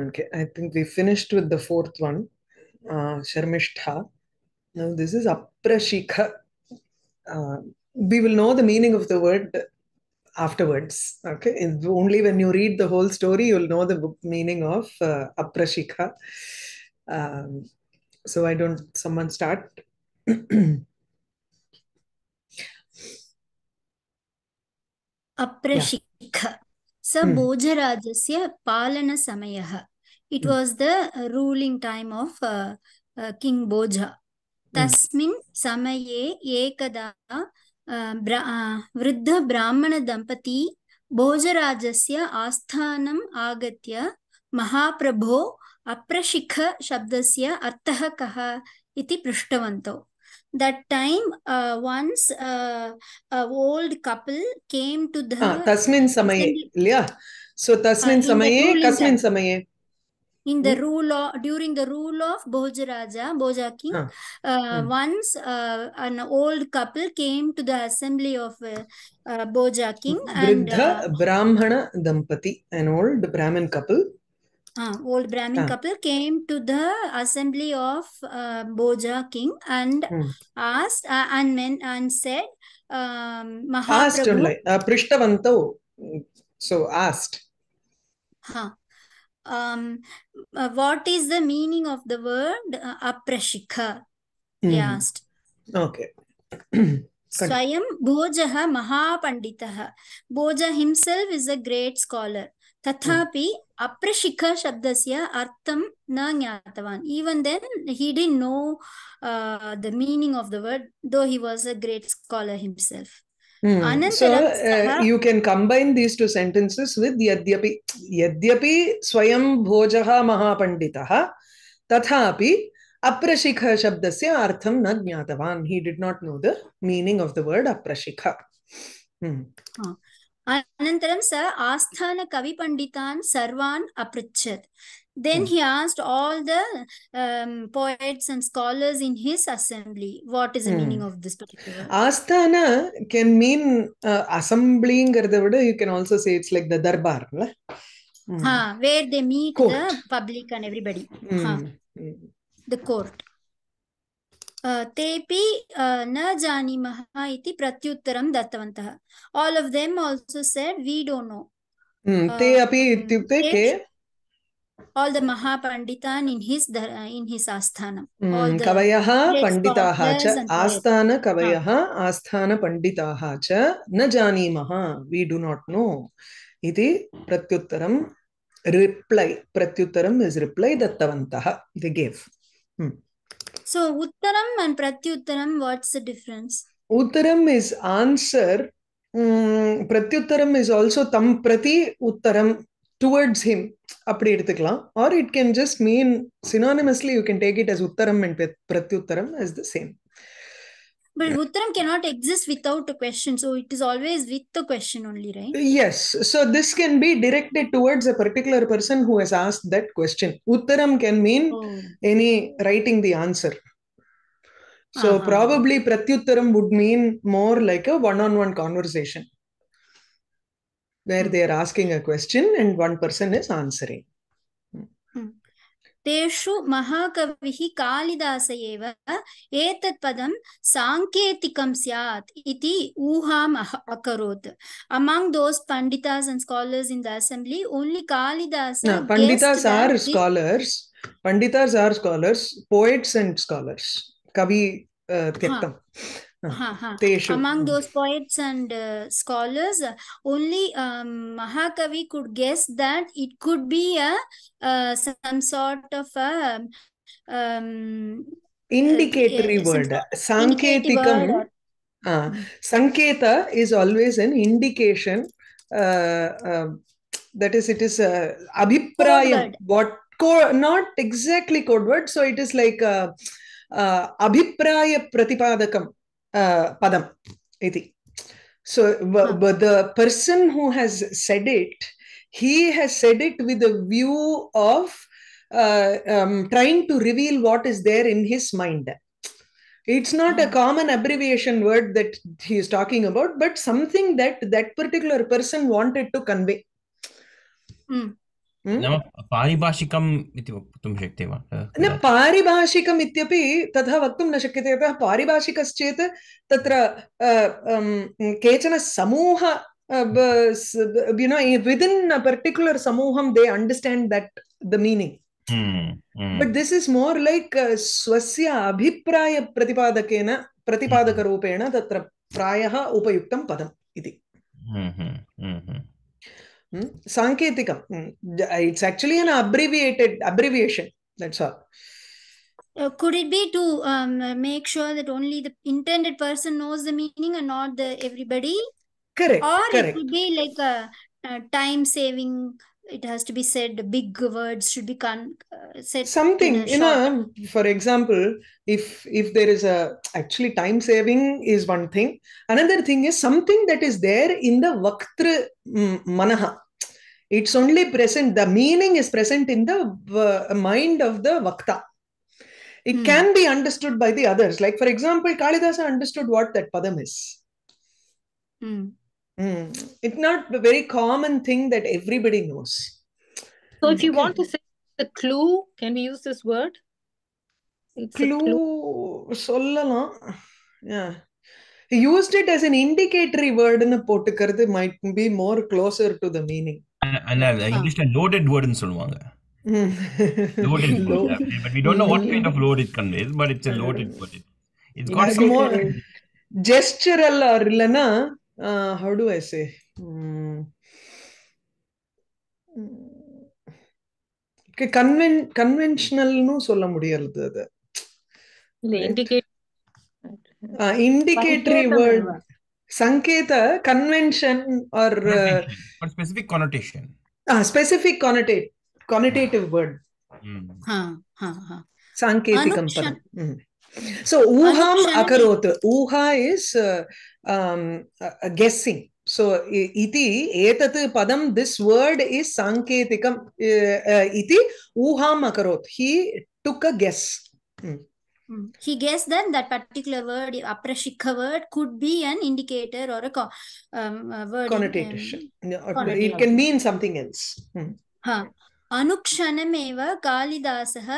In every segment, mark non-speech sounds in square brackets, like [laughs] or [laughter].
Okay, I think we finished with the fourth one, uh, Sharmishtha. Now, this is Aprashika. Uh, we will know the meaning of the word afterwards. Okay, and only when you read the whole story, you'll know the meaning of uh, Aprashika. Um, so, I don't, someone start. [clears throat] Aprashika. Yeah. स hmm. भोजराजस्य पालनसमयः it was the ruling time of king Bhoja तस्मिन् समये एकदा Bhojraj uh, uh, भोजराजस्य आस्थानम् आगत्य महाप्रभो अप्रशिख शब्दस्य अर्थः कः इति पृष्टवन्तौ that time uh, once uh, a old couple came to the tasmin samaye liya so tasmin samaye kasmin samaye in the rule of during the rule of Bhojaraja Bhoja king huh. uh, hmm. once uh, an old couple came to the assembly of uh, uh, Bhoja king and Vriddha Brahmana Dampati an old Brahmin couple uh, old Brahmin couple came to the assembly of uh, Boja king and asked uh, and men and said, um, Mahaprabhu. Asked uh, mm, So asked. Huh. Um, uh, what is the meaning of the word uh, aprashika? He mm-hmm. asked. Okay. [clears throat] Swayam Bhojaha Mahapanditaha. Boja himself is a great scholar. Mm. Tathapi अप्रशिख शब्द से अर्थम न ज्ञातवान even then he did know the meaning of the word though he was a great scholar himself Hmm. So uh, you can combine these two यद्यपि यद्यपि स्वयं भोजः महापंडितः तथापि अप्रशिख शब्दस्य अर्थं न ज्ञातवान् he did not know the meaning of the word अप्रशिख Anantaram sa asthana kavi panditan sarvan aprichat. Then hmm. he asked all the um, poets and scholars in his assembly, what is the hmm. meaning of this particular? Asthana can mean uh, assembling, you can also say it's like the darbar. Right? Ha, hmm. where they meet court. the public and everybody. Ha, the court. तेपि न जानीमः इति प्रत्युत्तरं दत्तवन्तः all of them also said we don't know ते अपि इत्युक्ते के all the mahapanditan in his in his asthanam mm, all the kavayah panditaah cha asthana kavayah asthana panditaah cha na janimah we do not know iti pratyuttaram reply pratyuttaram is reply dattavantah they gave hmm. So Uttaram and Pratyuttaram, what's the difference? Uttaram is answer. Um, mm, pratyuttaram is also tam prati uttaram towards him Or it can just mean synonymously, you can take it as Uttaram and uttaram and the same. But yeah. Uttaram cannot exist without a question. So it is always with the question only, right? Yes. So this can be directed towards a particular person who has asked that question. Uttaram can mean oh. any writing the answer. So uh-huh. probably Pratyuttaram would mean more like a one on one conversation where they are asking a question and one person is answering. தேஷு மகாகவிஹி காளிதாச ஏவ ஏதத் பதம் சாங்கேதிகம் சியாத் இதி ஊஹாம் அகரோத் among those pundits and scholars in the assembly only Kalidas pundits or scholars pundits or scholars poets and scholars கவி தியக்தம் uh-huh. [laughs] Among those poets and uh, scholars, only um, Mahakavi could guess that it could be a uh, some sort of a um, um indicatory uh, word. Sanketikam. Uh, Sanketa is always an indication. Uh, um, that is, it is uh, abhipraya, What not exactly code word. So it is like. Uh, uh, abhipraya padam iti so huh. the person who has said it he has said it with a view of uh, um, trying to reveal what is there in his mind it's not a hmm. common abbreviation word that he is talking about but something that that particular person wanted to convey hmm. Hmm? नाम पारिभाषिकम् इति वक्तुं शक्यते वा न पारिभाषिकम् इत्यपि तथा वक्तुं न शक्यते यतः पारिभाषिकश्चेत् तत्र अं, केचन समूह you know within a particular समूहं they understand that the meaning but this is more like स्वस्य अभिप्रायप्रतिपादकेन प्रतिपादकरूपेण तत्र प्रायः उपयुक्तं पदम् इति hmm, hmm, Hmm? Sanketika. Hmm. Uh, it's actually an abbreviated abbreviation. That's all. Uh, could it be to um, uh, make sure that only the intended person knows the meaning and not the everybody? Correct. Or correct. it could be like a, a time saving it has to be said big words should be con- uh, said something in a, you know for example if if there is a actually time saving is one thing another thing is something that is there in the vaktra mm, manaha it's only present the meaning is present in the uh, mind of the vakta it hmm. can be understood by the others like for example kalidasa understood what that padam is hmm. Mm. It's not a very common thing that everybody knows. So, if you want to say the clue, can we use this word? It's clue, சொல்லலாம் yeah used it as an indicatory word in போட்டுக்கிறது might be more closer to the meaning I used a loaded word in சொல்லுவாங்க hmm. loaded word but we don't know what kind of hmm. load it conveys but it's a loaded word it's got some more gestural or lana. uh, how do I say? Mm. கன்வென் கன்வென்ஷனல்னு சொல்ல முடியாது அது indicatory uh, word சங்கேத convention or specific connotation ah specific கானோட்டேட் connotative word சாங்கேதிகம் பதம் So uham akarot Uha is uh, um, uh, guessing. So iti etat padam. This word is sanketikam. Uh, uh, iti uham akarot. He took a guess. hmm. He guessed that that particular word, aprashikha word, could be an indicator or a, co- um, a word. Connotation. In, um, connotation. it can mean something else. Hmm. Huh. अनुक्षणमेव कालिदासः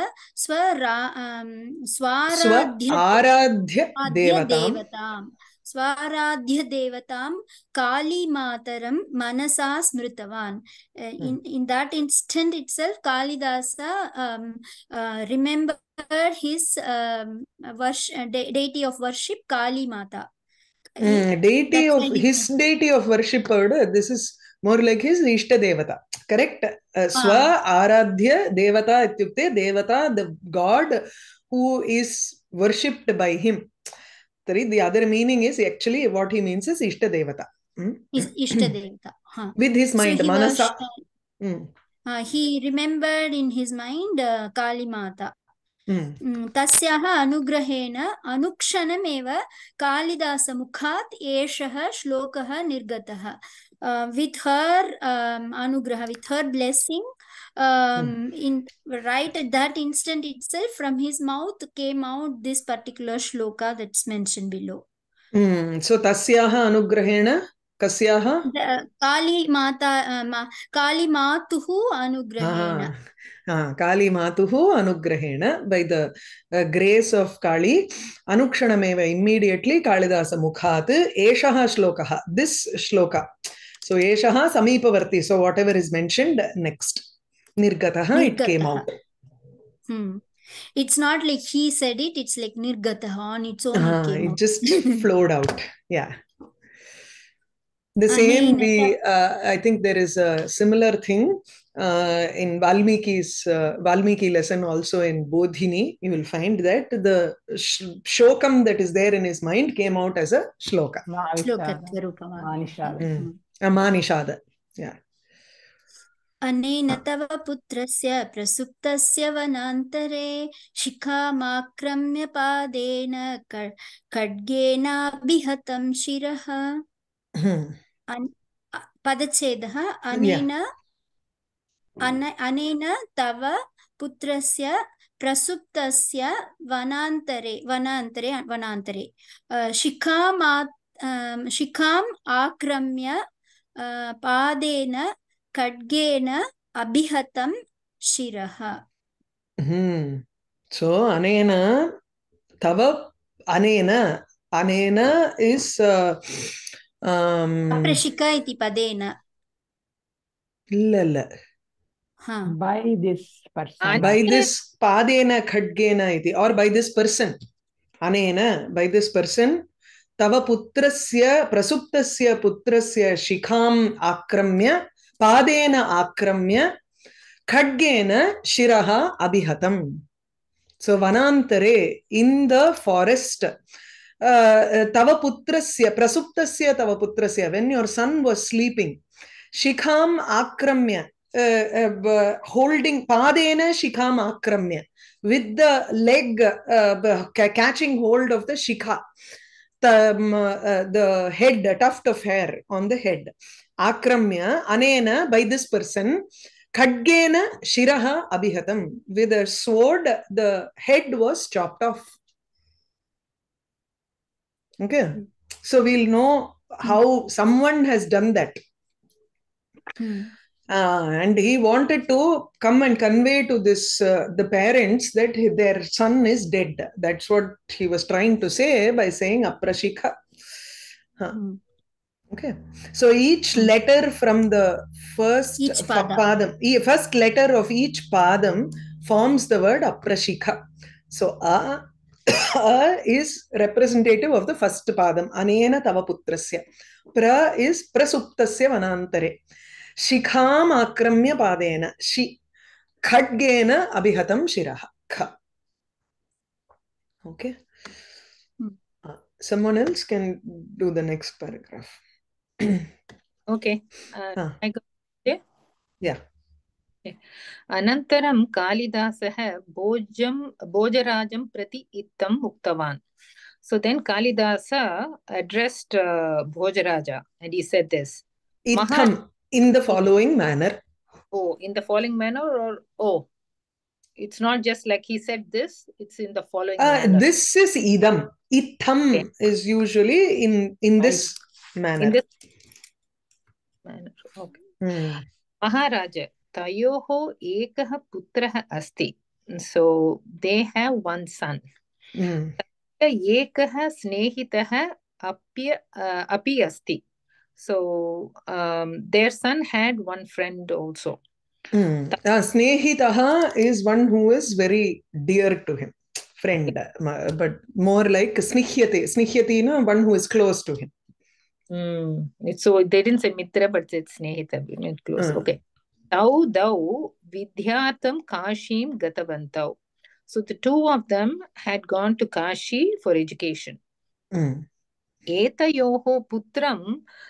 स्वराध्य अं, स्वाराध्य देवताम् स्वाराध्य देवतां कालीमातरं मनसा स्मृतवान् in that instant itself Kalidas remember um, his um, worship deity of worship Kalimata deity of hmm, his deity of worship this is more like his देवता करेक्ट् स्व हाँ। आराध्य देवता इत्युक्ते देवता the god who is worshipped by him तर्हि the other meaning is actually what he means is इष्टदेवता इष्टदेवता with his mind Mansa he remembered in his mind Kalimata तस्याः अनुग्रहेण अनुक्षणमेव कालिदासमुखात् एषः श्लोकः निर्गतः uh, with her um, anugraha, with her blessing, um, mm. in right at that instant itself, from his mouth came out this particular shloka that's mentioned below. Mm. So tasyaha anugrahena kasyaha the, uh, uh, kali kali mata ma, matuhu anugrahena ah, ah, kali matuhu anugrahena by the uh, grace of kali anukshanameva immediately kalidasa इम्मीडियट्लि कालिदासमुखात् एषः this shloka uh, So Yeshaha Samipavarti. So whatever is mentioned next. Nirgataha, it came out. Hmm. It's not like he said it, it's like Nirgataha on its own. Ah, it, uh-huh, it just [laughs] flowed out. Yeah. The same, we, uh, I think there is a similar thing uh, in Valmiki's uh, Valmiki lesson, also in Bodhini. You will find that the sh- shokam that is there in his mind came out as a shloka. Shloka. Mm. अमानि शादत् yeah. अनेन तव पुत्रस्य प्रसुप्तस्य वनान्तरे शिखामाक्रम्य पादेन खड्गेनाभिहतं शिरः hmm. पदच्छेदः अनेन अनेन तव पुत्रस्य प्रसुप्तस्य वनान्तरे वनान्तरे वनान्तरे शिखामा शिखाम् आक्रम्य பாதேன கட்கேன அபிஹதம் சிரஹ so அனேன தவ அனேன அனேன இஸ் அப்ரஷிக இது பதேன இல்ல இல்ல by this person by this padena khadgena iti or by this person anena by this person तव पुत्रस्य प्रसुप्तस्य पुत्रस्य शिखाम् आक्रम्य पादेन आक्रम्य खड्गेन शिरः अभिहतम् सो वनान्तरे इन् द फारेस्ट् तव पुत्रस्य प्रसुप्तस्य तव पुत्रस्य when your son was sleeping शिखाम् आक्रम्य होल्डिङ्ग् uh, uh, uh, पादेन शिखाम् आक्रम्य with the leg catching hold of the shikha the, um, uh, the head, a tuft of hair on the head. Akramya, anena, by this person, khadgena shiraha abhihatam. With a sword, the head was chopped off. Okay. So we'll know how someone has done that. Hmm. Uh, and he wanted to come and convey to this uh, the parents that their son is dead that's what he was trying to say by saying aprashika huh. Hmm. okay so each letter from the first each padam. first letter of each padam forms the word aprashika so [coughs] a, is representative of the first padam anena tava putrasya pra is prasuptasya vanantare ശിഖാമാക്രമ്യ പാദേന ശി ഖഡ്ഗേന അഭിഹതം ശിരഹ ഖ okay someone else can do the next paragraph okay uh, ah. i go yeah yeah अनन्तरं कालिदासः भोजं भोजराजं प्रति इत्थम् उक्तवान् so then Kalidas addressed Bhojaraja and he said this इत्थम् in the following manner oh in the following manner or oh it's not just like he said this it's in the following uh, this is idam itham okay. is usually in in this I, manner in this manner okay hmm. maharaja tayoho ekah putrah asti so they have one son hmm. एकः स्नेहितः अप्य api asti. So um, their son had one friend also. Mm. Uh, Snehitaha is one who is very dear to him, friend, but more like Snihyate. Snihyate, no? one who is close to him. Mm. So they didn't say Mitra, but it's Snehita, close. Mm. Okay. Tau Dau Vidhyatam Kashim Gatavantau. So the two of them had gone to Kashi for education. Mm. Yoho Putram.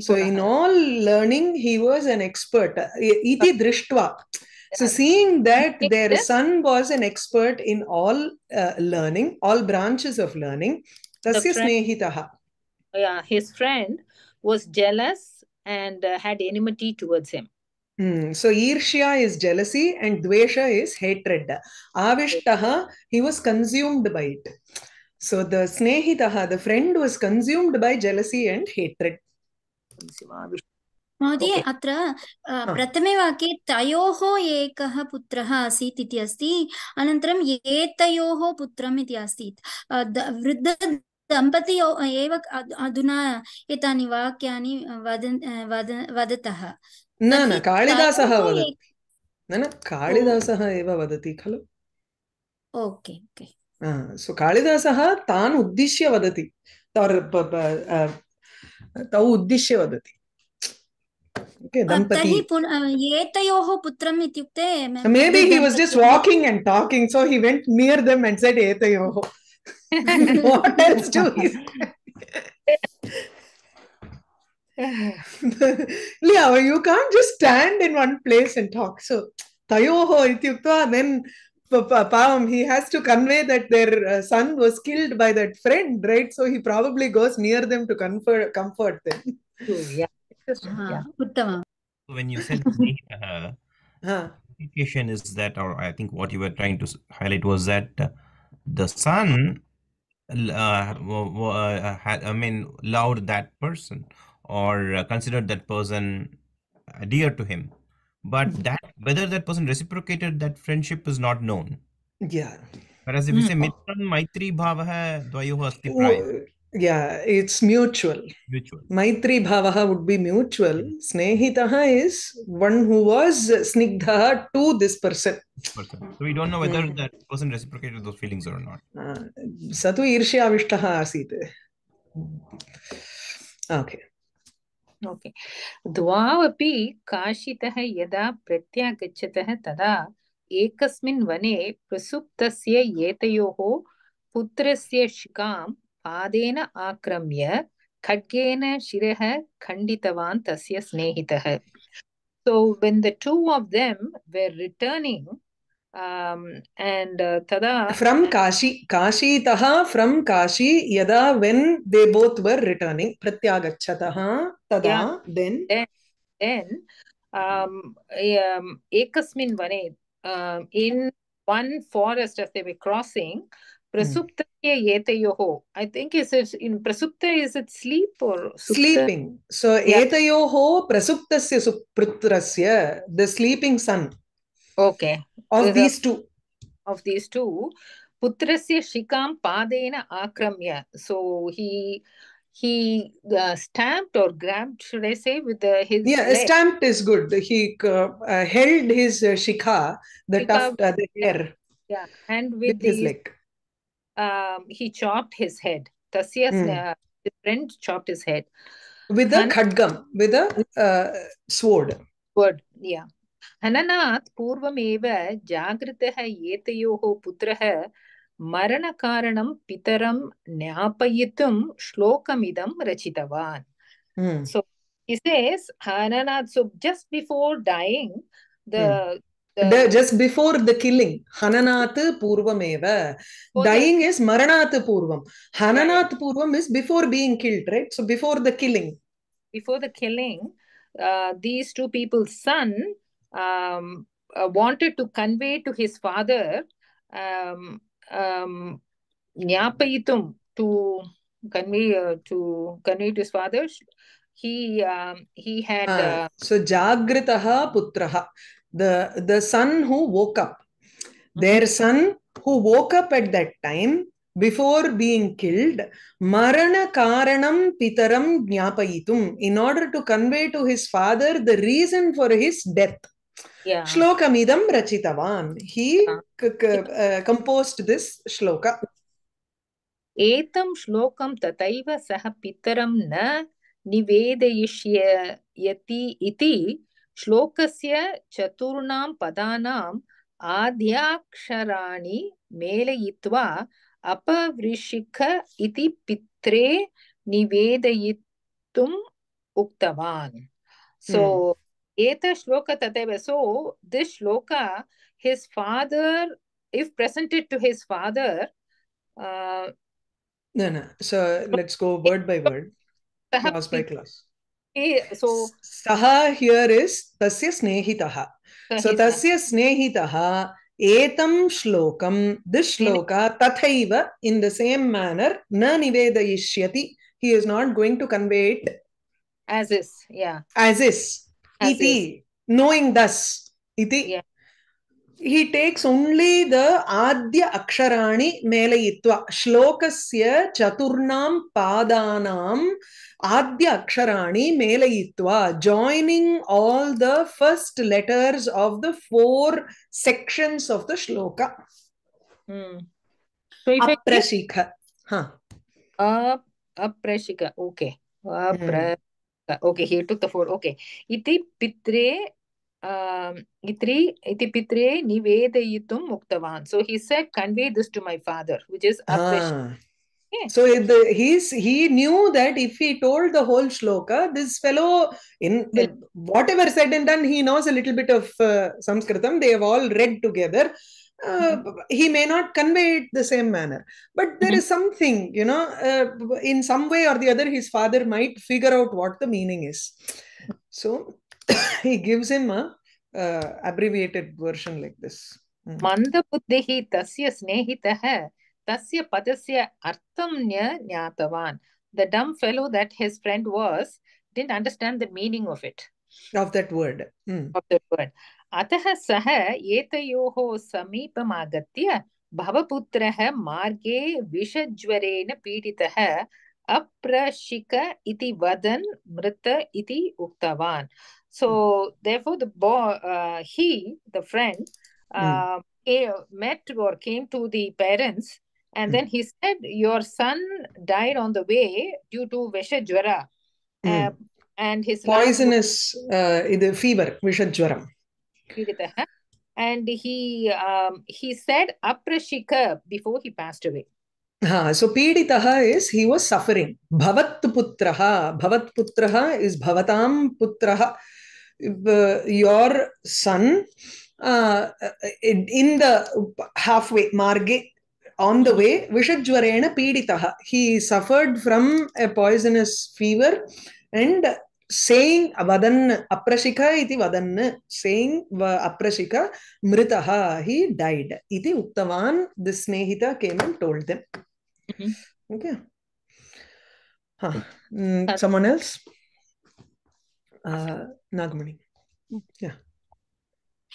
so in all learning he was an expert iti drishtva so seeing that their son was an expert in all uh, learning all branches of learning tasya snehitaha yeah his friend was jealous and uh, had enmity towards him hmm. So, Irshya is jealousy and Dvesha is hatred. Avishtaha, he was consumed by it. So, the Snehitaha, the friend, was consumed by jealousy and hatred. सर्वं शिवाविष्णु महोदय अत्र प्रथमे वाक्ये तयोः एकः पुत्रः आसीत् इति अस्ति अनन्तरं एतयोः पुत्रम् इति आसीत् वृद्ध एव अधुना एतानि वाक्यानि वदन् वद वदतः न न कालिदासः न न कालिदासः एव वदति खलु ओके ओके सो कालिदासः तान् उद्दिश्य वदति तौ उद्दिश्य वदति Okay, एतयोः पुत्रम् इत्युक्ते maybe he was just walking and talking so he went near them and said एतयोः what else to Leo, you can't just stand in one place and talk. So, tayoho, then Paam, he has to convey that their uh, son was killed by that friend, right? So he probably goes near them to comfort, comfort them. Oh, yeah. Uh-huh. yeah. When you said data, uh-huh. is that, or I think what you were trying to highlight was that uh, the son, uh, uh I mean, loved that person or considered that person dear to him but mm-hmm. that whether that person reciprocated that friendship is not known yeah whereas if you say mm-hmm. mitran maitri bhava dvayoh asti praya yeah it's mutual mutual maitri bhavaha would be mutual mm-hmm. snehitaha is one who was snigdha to this person. person so we don't know whether mm. that person reciprocated those feelings or not uh, satu irshya avishtaha asite. Mm. okay okay द्वावपि काशितः यदा प्रत्यागच्छतः तदा एकस्मिन् वने प्रसुप्तस्य एतयोः पुत्रस्य शिखां पादेन आक्रम्य खड्गेन शिरः खण्डितवान् तस्य स्नेहितः So when the two of them were returning um, and uh, tada from kashi kashi taha from kashi yada when they both were returning pratyagachatah tada yeah. then then, then um, um ekasmin vane uh, in one forest as they were crossing prasupta yetayoho i think is it in prasupta is it sleep or supta? sleeping so yetayoho yeah. prasuptasya suprutrasya the sleeping son okay of these two of these two putrasya shikam padena akramya so he he uh, stamped or grabbed should i say with the his yeah leg. stamped is good he uh, uh held his uh, shikha the shikha, tuft uh, the hair yeah and with, with his the, leg um, he chopped his head tasya mm. his friend chopped his head with a khadgam with a uh, sword sword yeah हननात् पूर्वमेव जागृतः एतयोः पुत्रः मरणकारणं पितरं ज्ञापयितुं श्लोकमिदं रचितवान् so he says hananath so just before dying the mm. The, just before the killing, Hananath Purvam eva. Oh, Dying is Maranath Purvam. Hananath Purvam is before being killed, right? So before the killing. Before the killing, uh, these two people's son um, uh, wanted to convey to his father, um, um, to convey uh, to convey to his father, he um, he had ah, uh, so jagritaha putraha, the the son who woke up, hmm. their son who woke up at that time before being killed marana karanam pitaram jnapayitum in order to convey to his father the reason for his death श्लोकमिदं रचितवान् हि composed this श्लोक एतं श्लोकं तथैव सः पितरं न निवेदयिष्यति इति श्लोकस्य चतुर्णां पदानाम् आद्याक्षराणि मेलयित्वा अपवृषिक इति पित्रे निवेदयितुम् उक्तवान् सो Eta shloka tateva. So this shloka, his father, if presented to his father. Uh, no, no. So let's go word by word, class by class. So Saha here is Tasya Snehitaha. So Tasya Snehitaha etam shlokam. This shloka tathaiva in the same manner na nivedayishyati. He is not going to convey it as is. Yeah. As is iti, knowing thus, iti. Yeah. he takes only the adya aksharani melayitva shlokasya chaturnam padanam adya aksharani melayitva joining all the first letters of the four sections of the shloka hmm. so aprashika huh aprashika okay hmm. aprashika okay, he took the four. Okay. Iti pitre itri iti pitre nivedayitum muktavan. So he said, convey this to my father, which is ah. Yeah. So the, he's he knew that if he told the whole shloka, this fellow in, whatever said and done, he knows a little bit of uh, Sanskritam. They have all read together, uh, he may not convey it the same manner but there mm-hmm. is something you know uh, in some way or the other his father might figure out what the meaning is so [coughs] he gives him a uh, abbreviated version like this मन्दबुद्धिः hmm. तस्य the dumb fellow that his friend was didn't understand the meaning of it of that word mm. of that word अतः सः एतयोः आगत्य भवपुत्रः मार्गे विषज्वरेण पीडितः अप्रशिक इति वदन् मृत इति उक्तवान् सो therefore the boy he the friend mate or came to the parents and mm. then he said your son died on the way due to vishajwara mm. uh, and his poisonous uh, fever vishajwaram And he um, he said Aprashika before he passed away. Uh, so Piditaha is he was suffering. Bhavat putraha. Bhavat putraha is Bhavatam putraha. Uh, your son uh, in, the halfway marge on the way Vishajwarena Piditaha. He suffered from a poisonous fever and saying வதன் அப்ரஷிக இது வதன் saying அப்ரஷிக மிருதா he died இது உக்தவான் the Snehitha came and told them okay someone else நாகமணி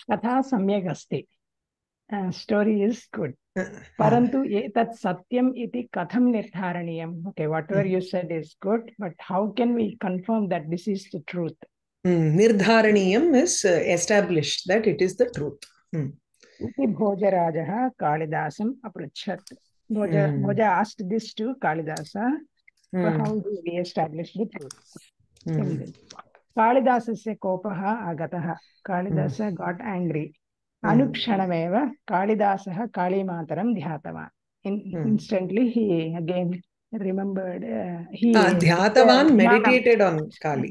கथा सम्यक् अस्ति स्टोरी इज गुड परंतु एतत् सत्यम् इति कथं निर्धारणीयम् okay whatever you said is good but how can we confirm that this is the truth निर्धारणीयम् is established that it is the truth इति भोजराजः कालिदासम् अपृच्छत् Bhoja Bhoja asked this to Kalidas how do we establish the truth कालिदासस्य कोपः आगतः Kalidas got angry Hmm. अनुक्षणमेव कालिदासः कालीमातरं ध्यातवान् इन्स्टण्ट्लि हि अगेन् रिमेम्बर्ड् हि ध्यातवान् मेडिटेटेड् on Kali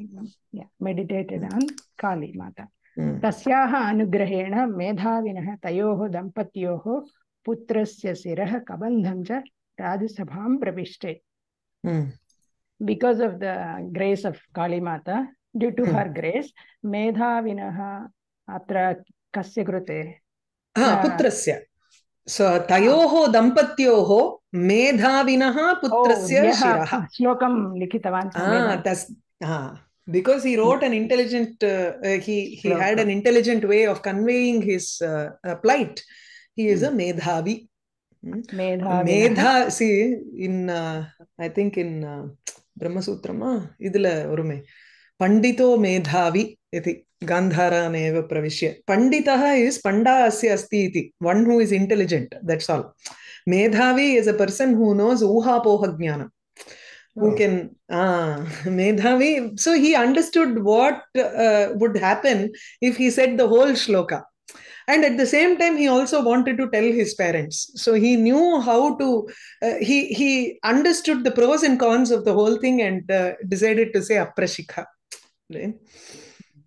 मेडिटेटेड् on Kali Mata तस्याः अनुग्रहेण मेधाविनः तयोः दम्पत्योः पुत्रस्य शिरः कबन्धं च राजसभां प्रविष्टे because of the grace of Kalimata due to her grace मेधाविनः अत्र कस्य कृते पुत्रस्य तयोः दम्पत्योः मेधाविनः पुत्रस्य शिरः श्लोकं लिखितवान् because he wrote an intelligent uh, he he Shloka. had an intelligent way of conveying his uh, plight he is mm. a medhavi medha medha see in uh, i think in uh, brahma sutrama idla orume uh, पण्डितो मेधावी इति गान्धारामेव प्रविश्य पण्डितः is पण्डा अस्य अस्ति इति one who is intelligent that's all मेधावी is a person who knows who oh. can ah medhavi so he understood what uh, would happen if he said the whole shloka and at the same time he also wanted to tell his parents so he knew how to uh, he he understood the pros and cons of the whole thing and uh, decided to say aprashikha their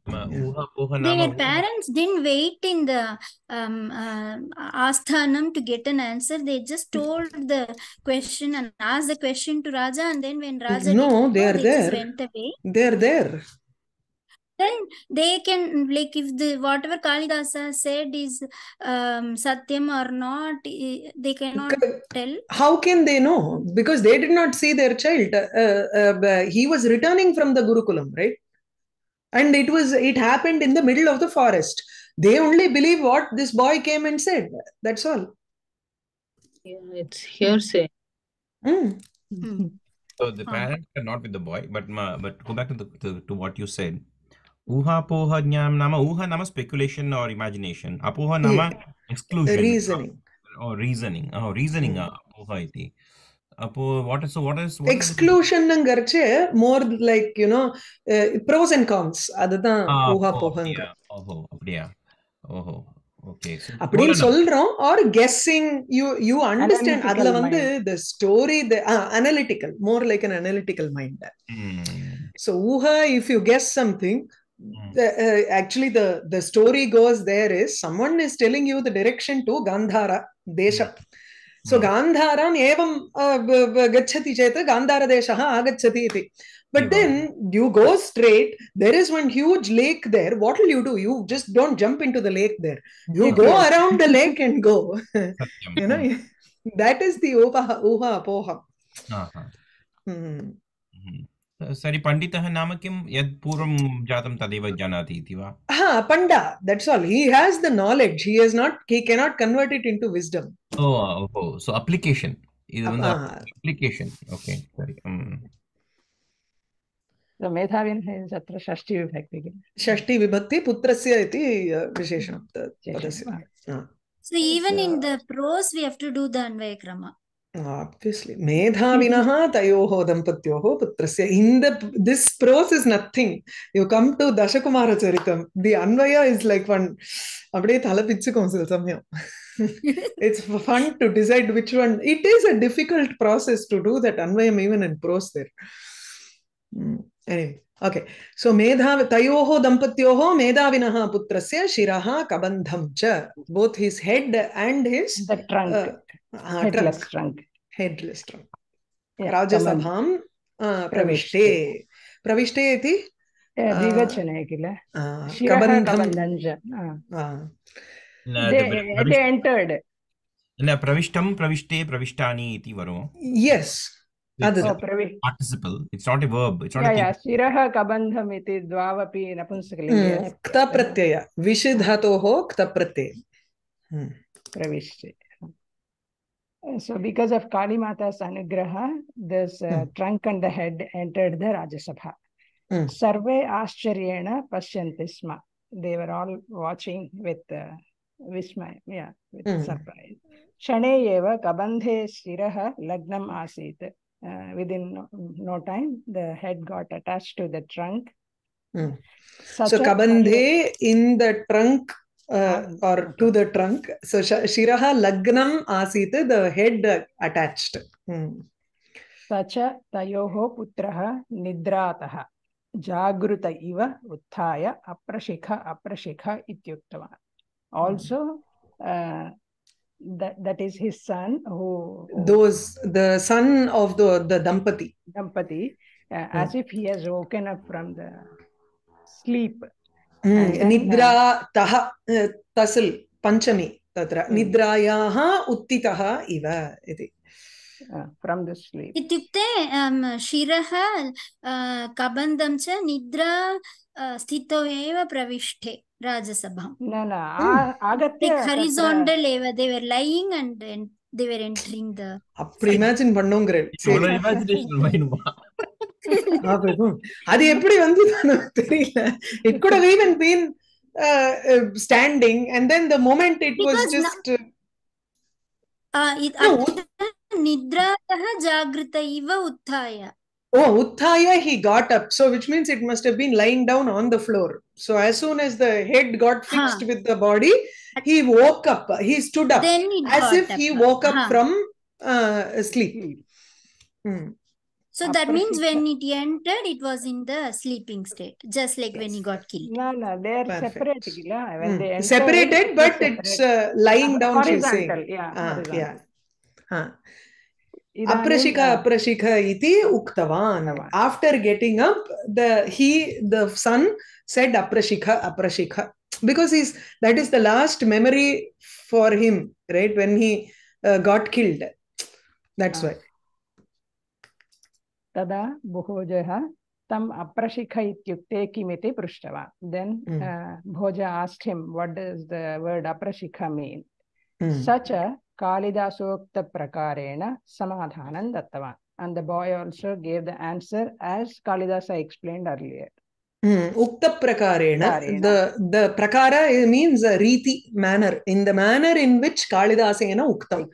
parents didn't wait in the um, uh, asthanam to get an answer. They just hmm. told the question and asked the question to Raja, and then when Raja no, they are there. Went away. They are there. Then they can like if the whatever Kalidasa said is um, satyam or not, they cannot tell. How can they know? Because they did not see their child. Uh, uh, uh he was returning from the Gurukulam, right? and it was it happened in the middle of the forest they only believe what this boy came and said that's all yeah it's hearsay mm. so the parents are not with the boy but ma, but go back to, the, to, to what you said uha poha jnam nama uha nama speculation or imagination apoha nama yeah. exclusion reasoning or, reasoning or oh, reasoning mm. apoha uh, iti அப்போ what is what is more like you know pros and cons அதுதான் ah, போகா oh, போகங்க ஓஹோ அப்படியா ஓஹோ அப்படின்னு சொல்றோம் are guessing you அதுல வந்து more like analytical mind if you guess something so so, एवं गच्छति चेत् गान्धारदेशः आगच्छति इति but then you go straight there is one huge lake there what will you do you just don't jump into the lake there you go around the lake and go you know that is the ऊहः ऊह Mm-hmm. Sorry पण्डितः नाम किं यत् पूर्वं जातं तदेव जानाति इति वा हा पंडा that's all he has the knowledge he is not he can not convert it into wisdom oh oh so application இது வந்து அப்ளிகேஷன் ஓகே சரி मेधाविन है तत्र षष्ठी विभक्ति षष्ठी विभक्ति पुत्रस्य इति विशेषणं तस्य so even in the prose we have to do the अन्वयक्रम obviously medhavinah tayoho dampatyoho putrasya in the this prose is nothing you come to dashakumara charitam the anvaya is like one அப்படியே தலை பிச்சுக்கும் சில சமயம் it's fun to decide which one it is a difficult process to do that anvayam even in prose there anyway okay so मेधा तयोः दम्पत्योः मेधाविनः पुत्रस्य शिरः कबन्धं च his head and his headless trunk राज्यसभां प्रविष्टे प्रविष्टे इति द्विवचने किल प्रविष्टं प्रविष्टे प्रविष्टानि इति वरो yes It's oh, a participle. It's not a verb. It's not yeah, a yeah. Shiraha kabandham iti dvavapi napunskali. Hmm. Yes. Kta pratyaya. Vishi dhatoho kta pratyaya. Hmm. Pravishti. So because of Kali Mata's anugraha, this uh, hmm. trunk and the head entered the Rajasabha. Hmm. Sarve Ashcharyena Pashyanti Sma. They were all watching with uh, Vishmay, yeah, with hmm. surprise. क्षणे एव कबन्धे शिरः लग्नम् आसीत् uh, within no, no, time, the head got attached to the trunk. Mm. So, kabandhe in the trunk uh, or to the trunk. So, shiraha lagnam asit the head attached. Mm. स च तयोः पुत्रः निद्रातः जागृत इव उत्थाय अप्रशिख अप्रशिख इत्युक्तवान् also that that is his son who those the son of the the dampati dampati uh, mm. as if he has woken up from the sleep निद्रा तः तसल् पञ्चमी तत्र निद्रायाः उत्थितः इव इति फ्रम् द स्लीप् इत्युक्ते शिरः कबन्धं च निद्रा स्थितौ प्रविष्टे Rajasabha. No, no. Mm. Agatya, like horizontal level, they were lying and, and they were entering the. அப்படி இமேஜின் பண்ணுங்கிறேன் இமேஜினேஷன் வேணுமா அது எப்படி வந்து தெரியல it could have even been standing and then the moment it was just நித்ராதः जागृत इव उत्थाय Oh, Uthaya, he got up. So, which means it must have been lying down on the floor. So, as soon as the head got fixed huh. with the body, he woke up. He stood up he as if he woke up huh. from uh, sleep. Hmm. hmm. So that means when it entered, it was in the sleeping state, just like yes. when he got killed. No, no, they are Perfect. separated. When mm. they enter, separated, but it's uh, lying down, horizontal, she's saying. Yeah, ah, yeah. aprashika aprashika iti uktavan after getting up the he the son said aprashika aprashika because he's that is the last memory for him right when he uh, got killed that's why तदा भोजः तम् अप्रशिख इत्युक्ते किमिति पृष्टवान् then Bhoja asked him what is the word अप्रशिख mean स च कालिदासोक्तप्रकारेण समाधानं दत्तवान् and the boy also gave the answer as kalidasa explained earlier hmm ukta prakarena the the prakara means a riti manner in the manner in which kalidasena uktam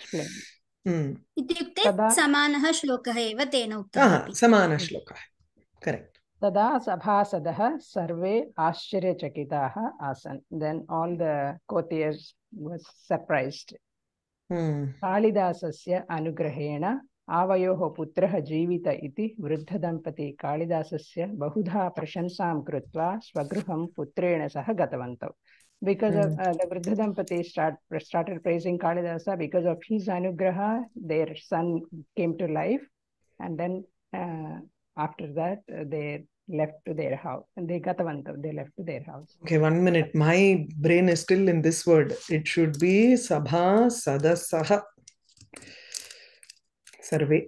इत्युक्ते समानः श्लोकः एव तेन उक्तः समानः श्लोकः करेक्ट् तदा सभासदः सर्वे आश्चर्यचकिताः आसन् then all the courtiers was surprised hmm. कालिदासस्य अनुग्रहेण आवयोः पुत्रः जीवित इति वृद्धदम्पती कालिदासस्य बहुधा प्रशंसां कृत्वा स्वगृहं पुत्रेण सह गतवन्तौ because of the वृद्धदम्पती start started praising Kalidas because of his अनुग्रह their son came to life and then after that their left to their house. and They got one. they left to their house. Okay, one minute. My brain is still in this word. It should be Sabha Sadasaha. Survey.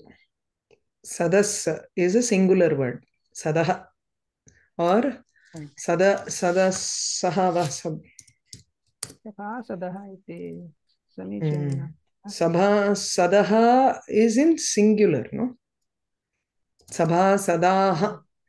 Sadas is a singular word. Sadaha. Or hmm. Sada Sadasaha Vasab. Sabha Sadaha hmm. Sabha Sadaha is in singular, no? Sabha Sadaha.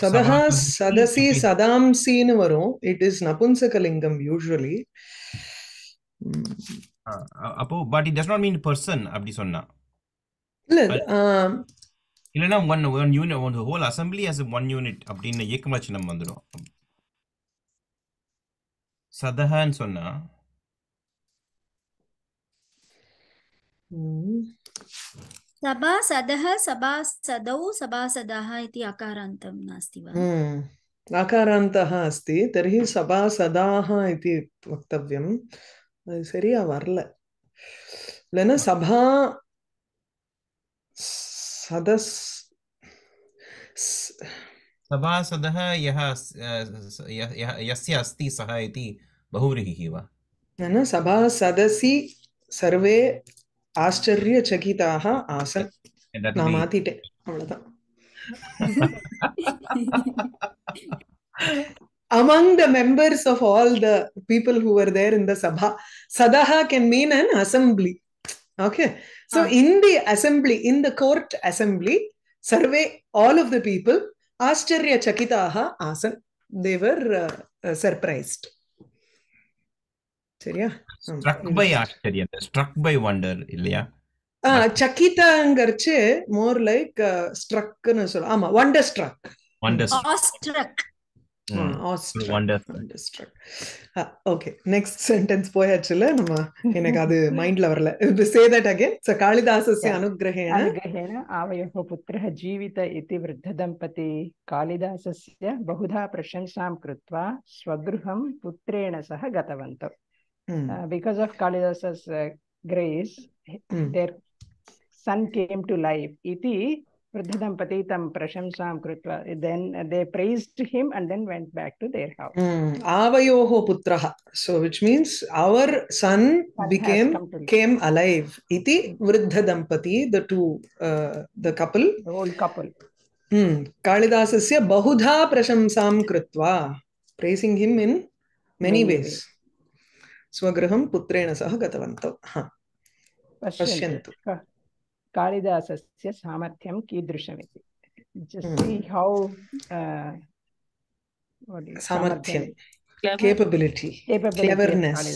சதஹா சதசி சதாம்சின்னு வரும் it is நபுன்சகலிங்கம் usually அப்போ but it does not mean person அப்படி சொன்னா இல்ல இல்லனா one one unit one whole assembly as one unit அப்படின்னு இயக்கமா சின்னம் வந்துடும் சதஹான்னு சொன்னா सभासदः सभासदौ सभासदः इति अकारान्तं नास्ति वा अकारान्तः अस्ति तर्हि इति वक्तव्यं यः यस्य अस्ति सः इति बहुव्रीहिः वा न सर्वे ஆச்சரிய சகிதாக ஆசன் நான் மாத்திட்டேன் அவ்வளவுதான் among the members of all the people who were there in the sabha sadaha can mean an assembly okay so uh-huh. in the assembly in the court assembly survey all of the people ஆச்சரிய சகிதாக as in they were surprised சரியா struck by ஆச்சரியம் struck by wonder இல்லையா சக்கிதாங்கிறச்சு more like ஸ்ட்ரக்னு uh, சொல்ல ஆமா wonder struck okay next sentence போயாச்சுல நம்ம [laughs] எனக்கு அது अनुग्रहेण आवयोः पुत्रः जीवित इति कालिदासस्य बहुधा प्रशंसां कृत्वा स्वगृहं पुत्रेण सह Mm. Uh, because of Kalidasa's uh, grace, mm. their son came to life. Iti Vruddhadampati tam prashamsam krutva. Then they praised him and then went back to their house. Mm. Avayoho putraha. So which means our son, son became came alive. Iti Vruddhadampati, the two, uh, the couple. The old couple. Mm. Kalidasasya bahudha prashamsam krutva. Praising him in many, many ways. ways. स्वगृहं पुत्रेण सह गतवन्तौ पश्यन्तु कालिदासस्य सामर्थ्यं कीदृशमिति हौ hmm. uh, सामर्थ्यं केपबिलिटि क्लेवर्नेस्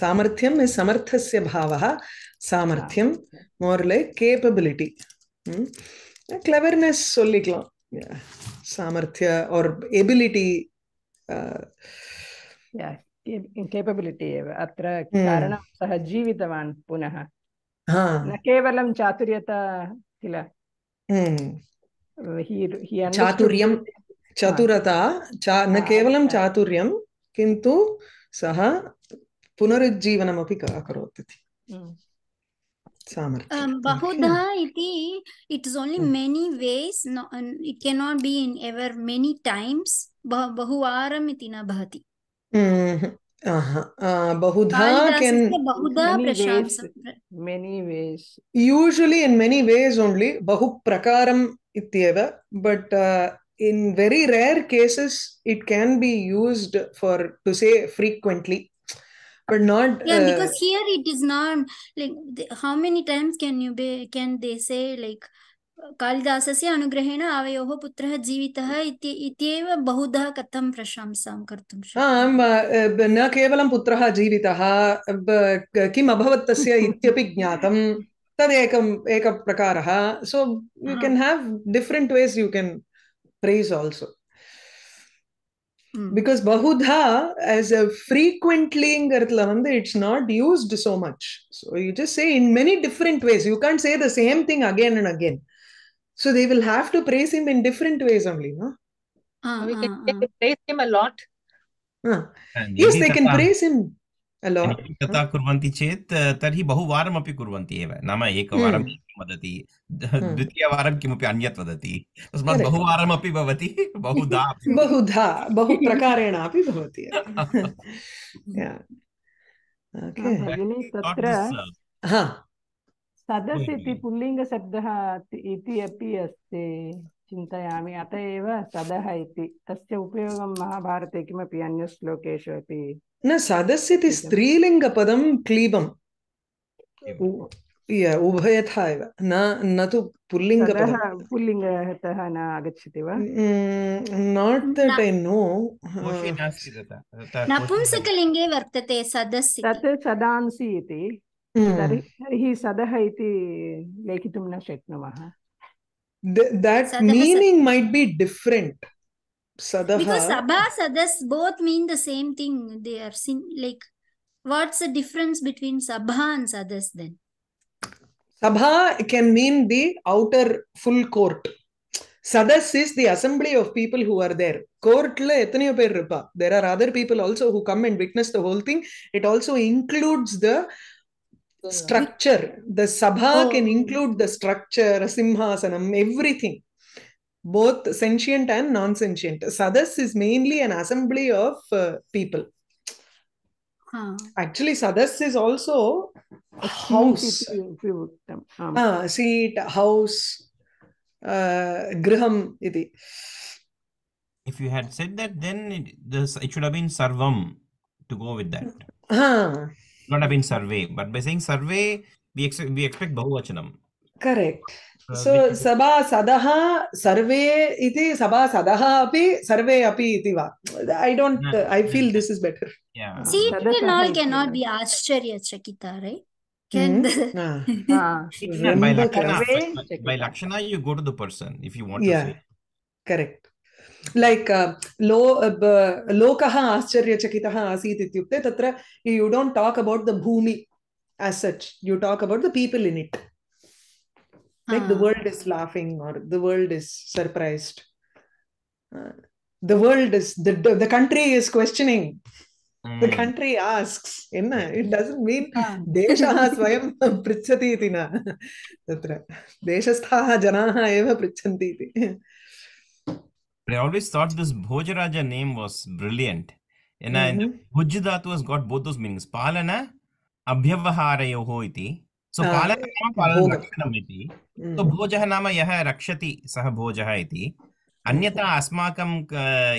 सामर्थ्यं समर्थस्य भावः सामर्थ्यं केपबिलिटि क्लेवर्नेस् केपबिलिटि एव अत्र कारणं सः जीवितवान् पुनः न केवलं चातुर्यता किल चातुर्यं चतुरता चा न केवलं चातुर्यं किन्तु सः पुनरुज्जीवनमपि अकरोत् इति बहुधा इति it's only many ways it cannot be in ever many times बहुवारम् इति न भवति बहुधा can many many ways, many ways. Usually in many ways only bahupakaram ityeva, but uh, in very rare cases it can be used But not yeah, uh, because here it is not like how many times can you be can they say like कालिदासस्य अनुग्रहेण आवयोः पुत्रः जीवितः इति इत्येव बहुधा कथं न केवलं पुत्रः जीवितः किम् अभवत् तस्य [laughs] इत्यपि ज्ञातं तदेकम् एकः प्रकारः so you can have different ways you can phrase also because बहुधा एज अ फ्रीक्वेण्ट्लिङ्गर्तल वन्दे it's not so much so you just say in many different ways you can say the thing again again again So they will have to praise him in different ways only, no? Uh, we can uh, uh. praise him a lot. Uh. Yes, they can praise him a कथा कुर्वन्ति चेत् तर्हि बहुवारम् कुर्वन्ति एव नाम एकवारं वदति द्वितीयवारं किमपि अन्यत् वदति तस्मात् बहुवारम् भवति बहुधा बहुधा बहुप्रकारेण अपि भवति तत्र सदस् हम्म। शब्द इति अपि अस्ति चिन्तयामि अत एव सदः इति तस्य उपयोगं महाभारते किमपि अन्यश्लोकेषु अपि न सदस् इति स्त्रीलिङ्गपदं क्लीबम् उभयथा एव न न तु पुल्लिङ्गतः न आगच्छति वा नाट् दट् ऐ नो नपुंसकलिङ्गे वर्तते सदस् तत् सदांसि इति तर्हि सदः इति लेखितुं न शक्नुमः that meaning might be different sadaha because sabha sadas both mean the same thing they are sin like what's the difference between sabha and sadas then sabha can mean the outer full court sadas சதஸ் is the assembly of people who are there கோர்ட்ல எத்தனையோ பேர் இருப்பா there are other people also who come and witness the whole thing it also includes the structure the sabha oh. can include the structure simhasanam everything both sentient and non-sentient sadas is mainly an assembly of uh, people Actually, Sadas is also a house. Um, um. Ah, seat, house, uh, griham. If you had said that, then it, this, it should have been sarvam to go with that. Ah. not have been survey, but by saying survey, we expect we expect Bahuvachanam. Correct. So सभासदः सर्वे इति सभासदः अपि सर्वे अपि इति वा I don't yeah. I feel this is better. Yeah. See, and all cannot be Ashcharya Chakita, right? Can mm-hmm. the... by, lakshana, by, by lakshana, you go to the person if you want yeah. to say. Correct. Like low, like low लोकः आश्चर्यचकितः आसीत् इत्युक्ते तत्र you don't talk about the Bhumi as such you talk about the people in it like the ah. world is laughing or the world is surprised uh, the world is the, the country is questioning the hmm. country asks enna it doesn't mean ah. deshah [laughs] swayam pritchati iti na tatra deshasthaah janaah eva prichchanti iti But I always thought this Bhojaraja name was brilliant. And mm-hmm. Bhujidhatu has got both those meanings. Palana abhyavaharayoho iti. So palana नाम पालन रक्षणम् इति तो भोजः नाम यः रक्षति सः भोजः इति अन्यथा अस्माकं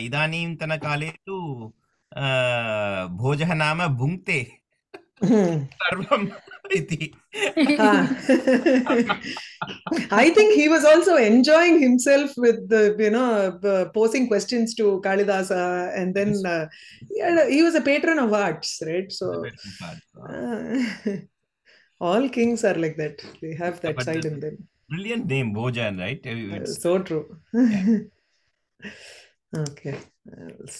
इदानीन्तनकाले तु भोजः नाम भुङ्क्ते Ah. [laughs] I think he was also enjoying himself with the, you know, posing questions to Kalidasa, and then uh, he, was a patron of arts, right? So, uh, [laughs] all kings are like that. They have that side in them. Brilliant name, Bojan, right? It's, so true. [laughs] okay.